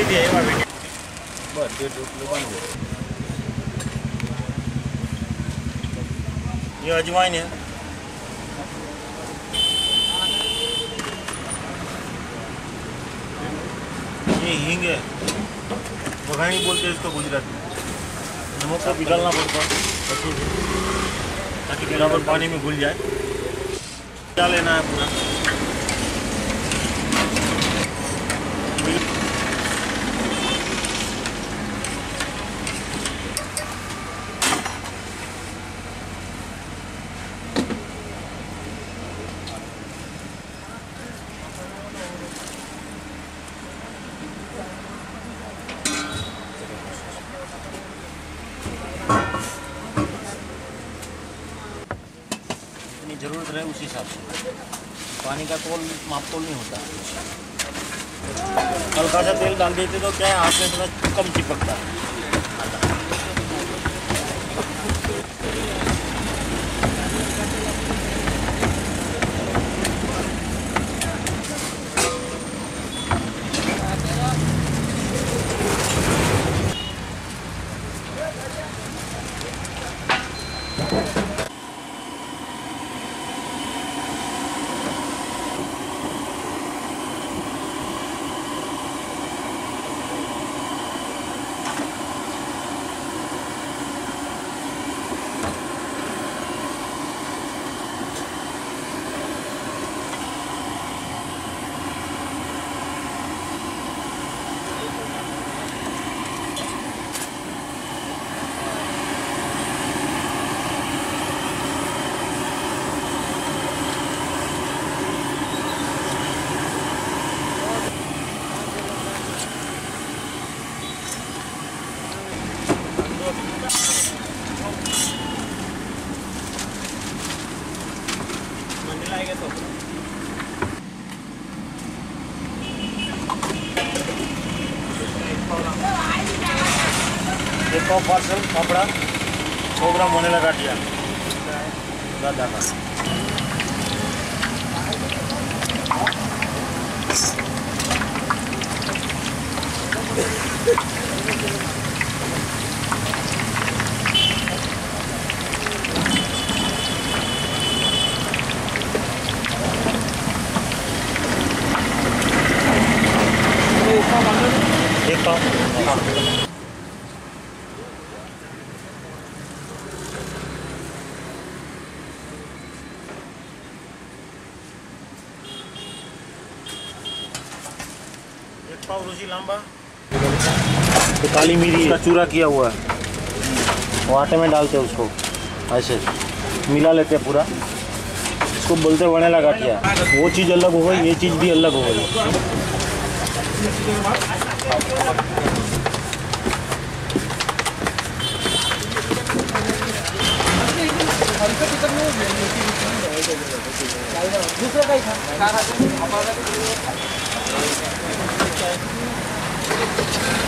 ફરીથી આવ્યા વેકેશન બસ ડેઢ રોટલો બાંધો ये अजवाइन है ये हींग है बघानी बोलते हैं इसको गुजराती में नमक को पिघलना पड़ता है अच्छे से ताकि बराबर पानी में घुल जाए क्या लेना है पूरा रहे उस हिसाब से। पानी का तोल, माप तोल नहीं होता। हल्का सा तेल डाल देते तो क्या है, हाथ में थोड़ा कम चिपकता है। एक पाव पार्सल पापड़ा सौ ग्राम होने लगा दिया दादा का एक तो काली मिरी का चूरा किया हुआ है। वो आटे में डालते हैं उसको। ऐसे। मिला लेते हैं पूरा। इसको बोलते हैं वनेला किया। वो चीज़ अलग हो गई ये चीज़ भी अलग हो गई। दूसरा का ही था Okay.